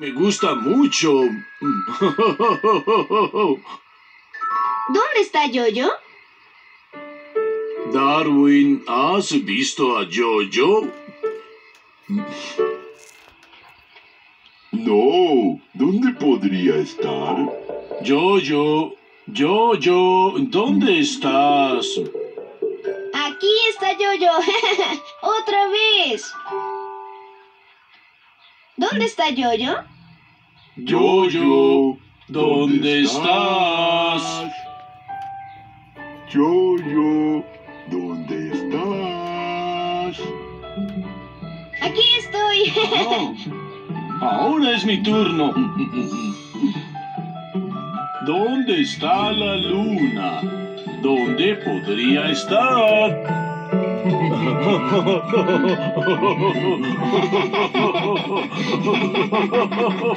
Me gusta mucho. ¿Dónde está Yoyo? Darwin, ¿has visto a Jojo? No, ¿dónde podría estar? Jojo, Jojo, ¿dónde estás? Aquí está Yoyo. Otra vez. ¿Dónde está Yoyo? Jojo, ¿dónde estás? Yo-yo, ¿dónde estás? Aquí estoy. Ah, ahora es mi turno. ¿Dónde está la luna? ¿Dónde podría estar? Hehehehe